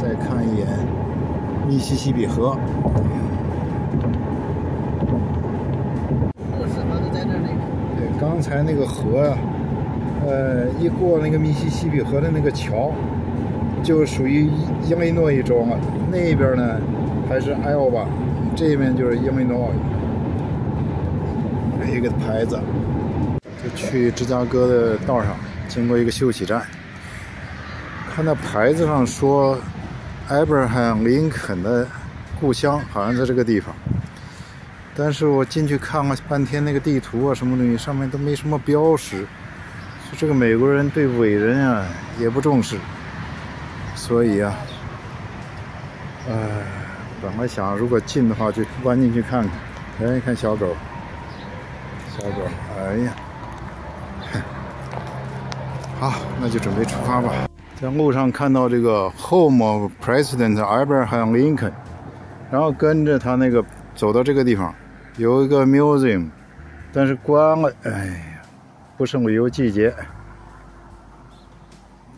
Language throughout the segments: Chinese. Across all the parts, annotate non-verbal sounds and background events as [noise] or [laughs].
再看一眼密西西比河。刚才那个河呀、呃，一过那个密西西比河的那个桥，就属于英利诺伊州啊。那边呢还是艾奥巴，这边就是英利诺伊。一个牌子，就去芝加哥的道上，经过一个休息站，看那牌子上说，Abraham 林肯的故乡好像在这个地方。但是我进去看了半天那个地图啊，什么东西上面都没什么标识，就这个美国人对伟人啊也不重视，所以啊，哎，本来想如果近的话就弯进去看看，哎，看小狗，小狗，哎呀，[laughs] 好，那就准备出发吧。在路上看到这个 Home of President Abraham Lincoln，然后跟着他那个走到这个地方。有一个 museum，但是关了，哎呀，不是旅游季节。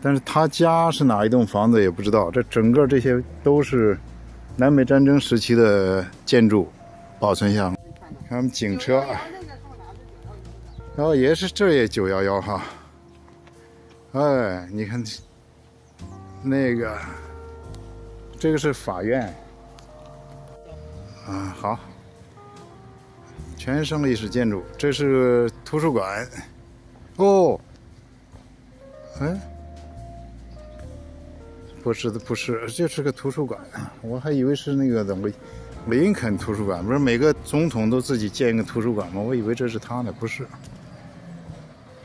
但是他家是哪一栋房子也不知道，这整个这些都是南北战争时期的建筑保存下来。看他们警车，然后也是这也九幺幺哈，哎，你看这那个，这个是法院，啊，好。全省历史建筑，这是图书馆。哦，哎，不是的，不是，这是个图书馆。我还以为是那个怎么林肯图书馆，不是每个总统都自己建一个图书馆吗？我以为这是他的，不是。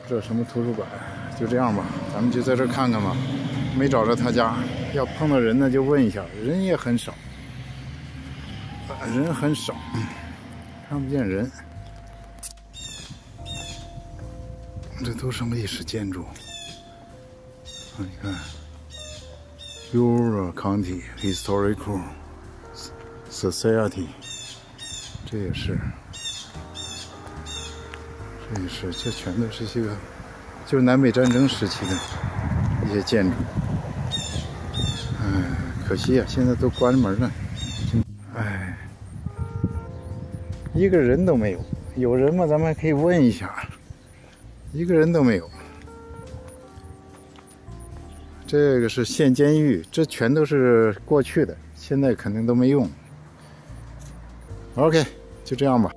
这什么图书馆？就这样吧，咱们就在这看看吧。没找着他家，要碰到人呢就问一下，人也很少，人很少。看不见人，这都是历史建筑。你看，Ura County Historical Society，这也是，这也是，这全都是这个，就是南北战争时期的一些建筑。可惜啊，现在都关门了。哎。一个人都没有，有人吗？咱们可以问一下。一个人都没有。这个是县监狱，这全都是过去的，现在肯定都没用。OK，就这样吧。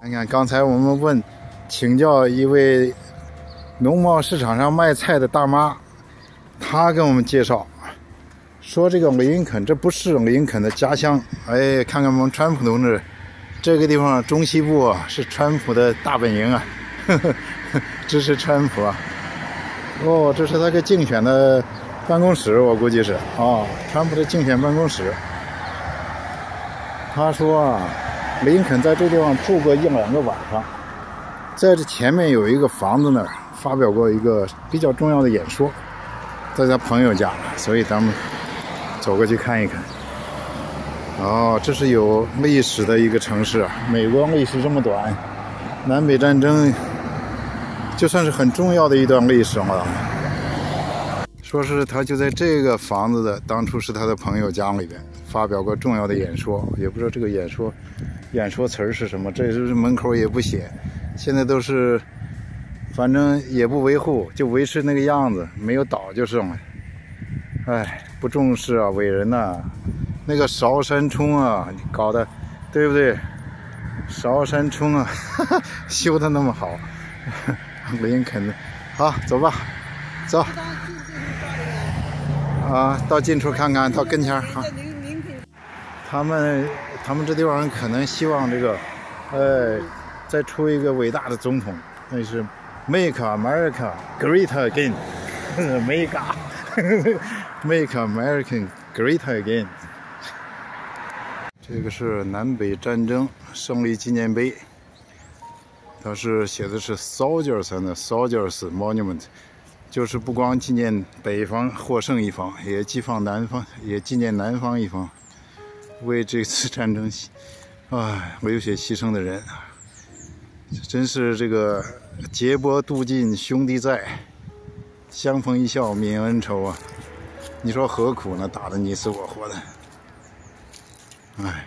看看刚才我们问，请教一位农贸市场上卖菜的大妈。她给我们介绍，说这个林肯这不是林肯的家乡。哎，看看我们川普同志，这个地方中西部啊是川普的大本营啊，呵 [laughs] 呵支持川普啊。哦，这是他个竞选的办公室，我估计是啊，川普的竞选办公室。他说啊，林肯在这地方住过一两个晚上，在这前面有一个房子那儿发表过一个比较重要的演说。在他朋友家，所以咱们走过去看一看。哦，这是有历史的一个城市啊！美国历史这么短，南北战争就算是很重要的一段历史了。说是他就在这个房子的，当初是他的朋友家里边发表过重要的演说，也不知道这个演说演说词儿是什么，这是门口也不写，现在都是。反正也不维护，就维持那个样子，没有倒就是了。哎，不重视啊，伟人呐，那个韶山冲啊，搞的，对不对？韶山冲啊，[laughs] 修的那么好，[laughs] 林肯的，好，走吧，走。啊，到近处看看，到跟前儿哈。他们，他们这地方可能希望这个，哎，再出一个伟大的总统，那是。Make America Great Again，Make Make America Great Again。这个是南北战争胜利纪念碑，它是写的是 Soldiers and Soldiers Monument，就是不光纪念北方获胜一方，也纪放南方，也纪念南方一方为这次战争，唉，流血牺牲的人。真是这个劫波渡尽兄弟在，相逢一笑泯恩仇啊！你说何苦呢？打得你死我活的，哎。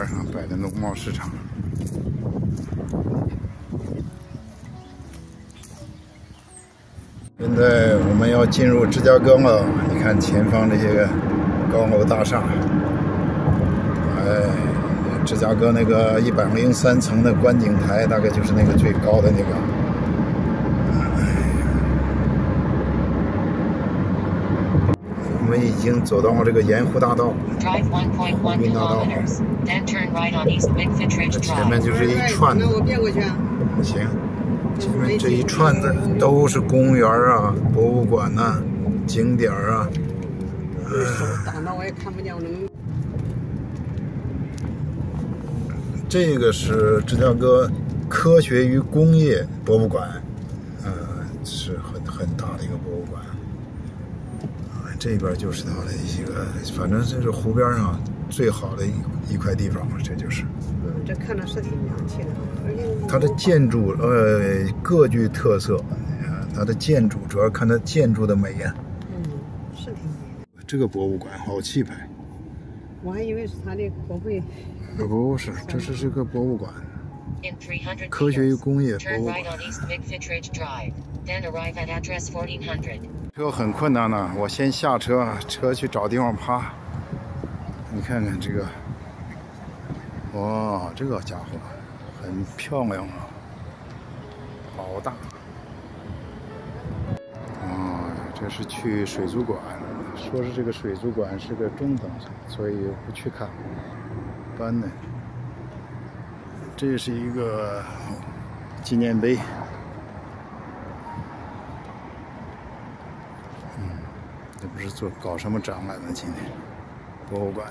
边上摆的农贸市场。现在我们要进入芝加哥了，你看前方这些高楼大厦，哎，芝加哥那个一百零三层的观景台，大概就是那个最高的那个。我们已经走到了这个盐湖大道，滨大道，前面就是一串。那我变过去啊？行。前面这一串的都是公园啊、博物馆呐、景点啊。挡到我也看不见，我能。这个是芝加哥科学与工业博物馆，呃，是很很大的一个博物馆。啊，这边就是它的一个，反正这是湖边上最好的一一块地方，这就是。嗯，这看着是挺洋气的。它的建筑呃各具特色，它的建筑主要看它建筑的美呀。嗯，是挺美。这个博物馆好气派。我还以为是它的国会。不是，这是这个博物馆。科学与工业博物馆。车很困难呢，我先下车，车去找地方趴。你看看这个，哇，这个家伙。很漂亮啊，好大！啊，这是去水族馆，说是这个水族馆是个中等，所以不去看。般呢，这是一个纪念碑。嗯，这不是做搞什么展览呢？今天博物馆，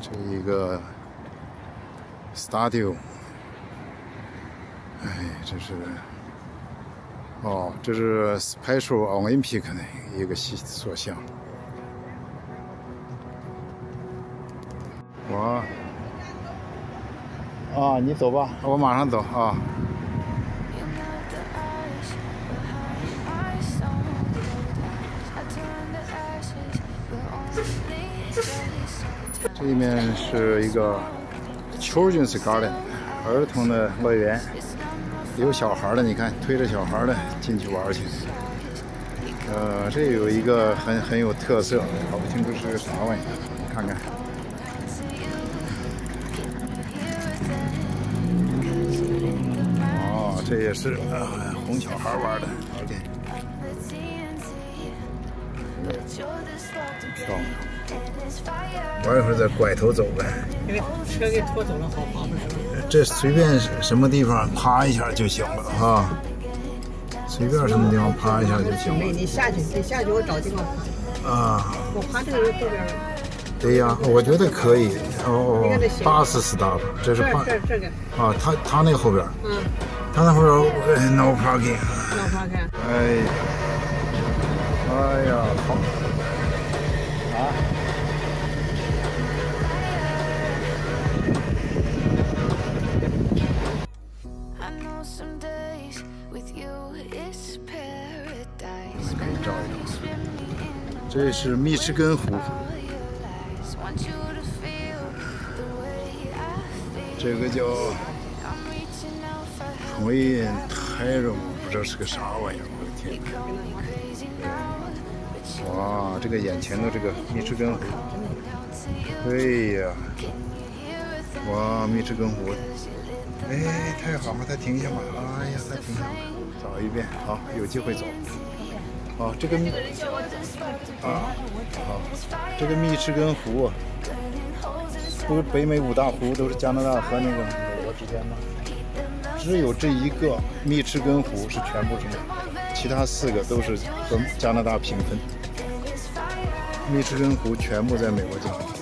这一个。Stadio，哎，这是哦，这是 Special Olympic 的一个塑塑像。我啊，你走吧，我马上走啊。这面是一个。Children's Garden，儿童的乐园，有小孩的，你看推着小孩的进去玩去。呃，这有一个很很有特色，搞不清楚是个啥玩意，看看。哦，这也是啊，哄小孩玩的。OK。漂亮。玩一会儿再拐头走呗。因为车给拖走了，好滑不这随便什么地方趴一下就行了哈。随便什么地方趴一下就行了。你下去，你下去，我找地方趴。啊。我趴这个人后边。对呀，我觉得可以。哦哦。八十 stop，这是这这个。啊，他他那后边。嗯。他那后边 no parking。no parking。哎。哎呀，好。这是密歇根湖，这个叫 Twin Tarot，不知道是个啥玩意儿，我的天！哇，这个眼前的这个密歇根湖，对呀，哇，密歇根湖，哎，太好了，再停下吧，哎呀，再停下吧，走一遍，好，有机会走。啊，这个啊，好，这个密歇根湖，不是北美五大湖都是加拿大和那个美国之间吗？只有这一个密歇根湖是全部是美国，其他四个都是和加拿大平分。密歇根湖全部在美国境内。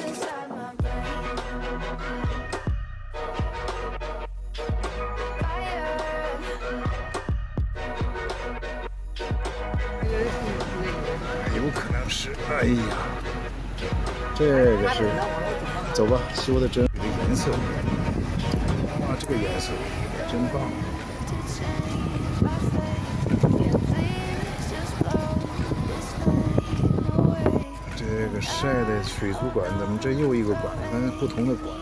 这个是，走吧，修的真，这个颜色，啊，这个颜色真棒。这个晒的水族馆，怎么这又一个馆？跟不同的馆。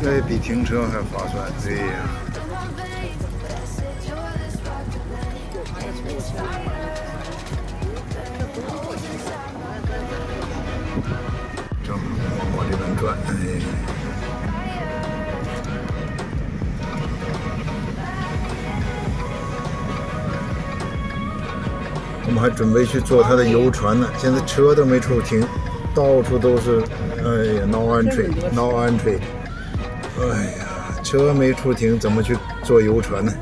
这比停车还划算，对呀。正往这边转，哎。我们还准备去坐他的游船呢，现在车都没处停，到处都是，哎呀，闹安吹，闹安吹。哎呀，车没处停，怎么去坐游船呢？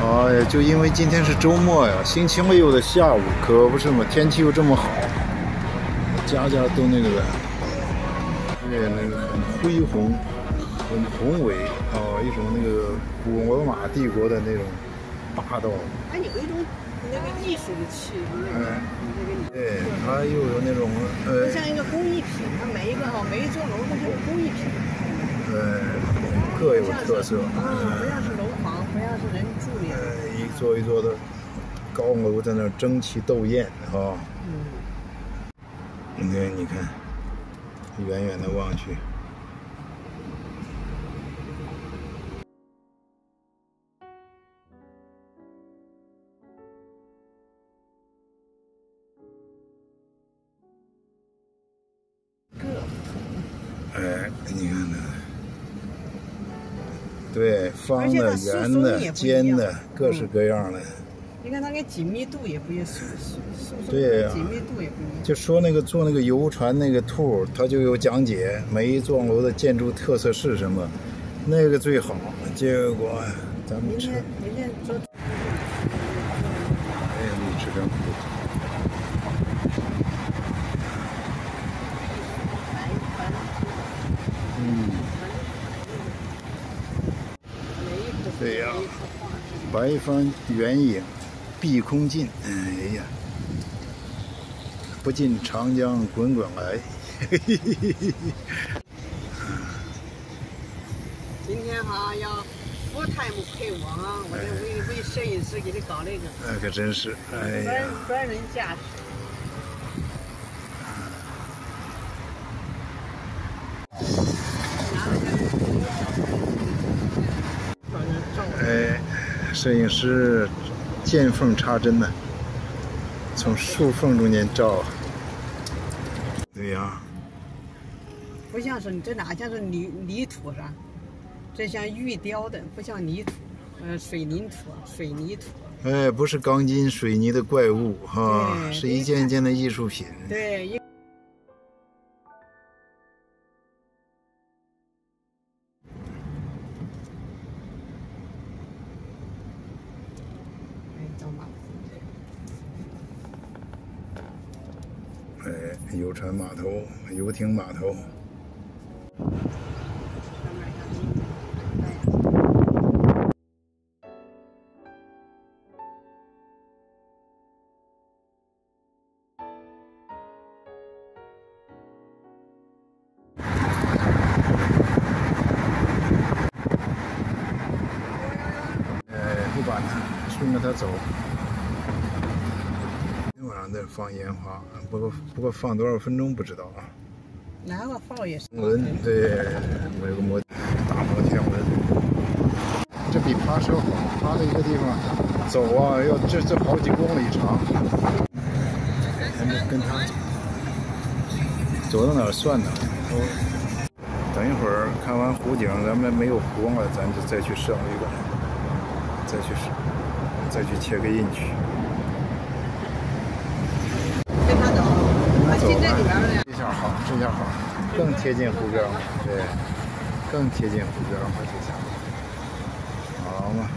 哎呀，就因为今天是周末呀，星期六的下午，可不是嘛，天气又这么好，家家都那个，对，那个很恢宏、很宏伟啊，一种那个古罗马帝国的那种霸道。它有一种那个艺术的气，那个那个。对，它又有那种呃就，像一个工艺品，它每一个哈，每一座楼它就是工艺品，呃，各有特色。啊，不像是楼房，不像是人住的。呃，一座一座的高楼在那争奇斗艳啊！嗯，对，你看，远远的望去，哎，你看看，对，方的、圆的、尖的，各式各样的。你看它那紧密度也不一样，对呀紧密度也不一样。就说那个坐那个游船那个 tour，他就有讲解每一幢楼的建筑特色是什么，那个最好。结果咱们车，明天明天坐哎呀，你吃真苦。嗯，对呀，白帆远影，碧空尽。哎呀，不尽长江滚滚来。[laughs] 今天哈要 full time 配我啊，我这为为摄影师给你搞那个那可真是，哎专人驾驶。拿着照哎，摄影师见缝插针呢，从树缝中间照。对呀，不像是你这哪像是泥泥土上，这像玉雕的，不像泥土，呃，水泥土，水泥土。哎，不是钢筋水泥的怪物哈，对是一件件的艺术品。对，游船码头、游艇码头，今晚上再放烟花，不过不过放多少分钟不知道啊。拿个放也是。轮对，我有个摩大摩天轮，这比爬车好，爬的一个地方走啊，要这这好几公里长。跟着跟他走，走到哪儿算哪儿。等一会儿看完湖景，咱们没有湖了，咱就再去上一个，再去再去切个印去。跟他走，他进这里边了。这下好，这下好，更贴近湖边了，对，更贴近湖边了，这下。好嘛。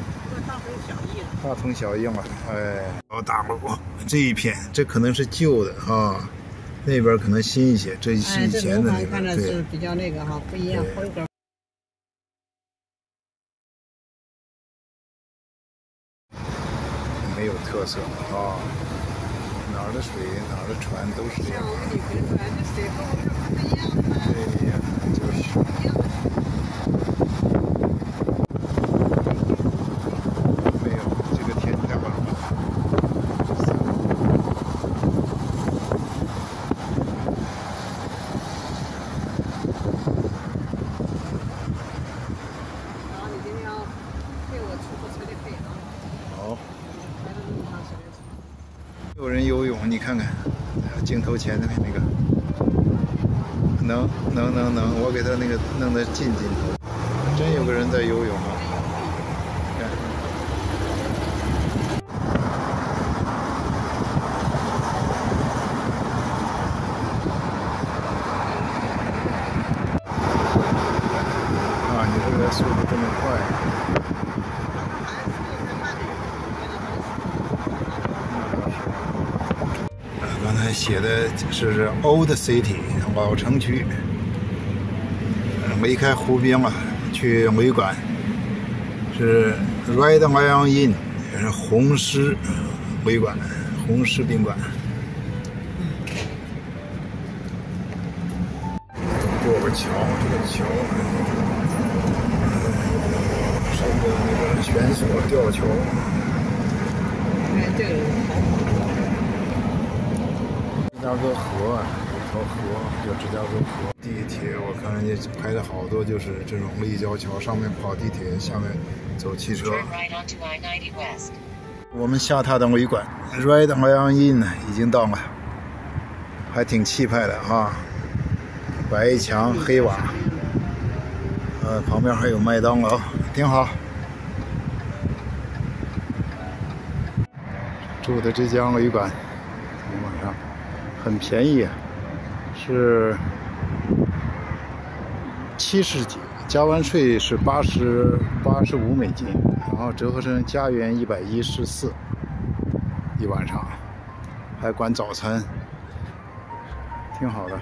大同小异了。大同小异了，哎，老大路这一片，这可能是旧的啊，那边可能新一些，这是以前的那个，看着是比较那个哈，不一样风格。没有特色啊，哪儿的水，哪儿的船都是这样。对呀，人游泳，你看看，镜头前的那个，能能能能，我给他那个弄的近镜头，真有个人在游泳啊！看，啊，你这个速度这么快。刚才写的是 Old City 老城区，没开湖边了，去旅馆是 Red Lion Inn，是红狮旅馆，红狮宾馆。过个桥，这个桥，上个那个悬索吊桥。哎，对。芝加哥河，有条河叫芝加哥河。地铁我看人家拍的好多，就是这种立交桥上面跑地铁，下面走汽车。我们下榻的旅馆 Red Lion Inn 已经到了，还挺气派的啊，白墙黑瓦，呃，旁边还有麦当劳，挺好。住的这家旅馆。很便宜，是七十几，加完税是八十八十五美金，然后折合成加元一百一十四一晚上，还管早餐，挺好的。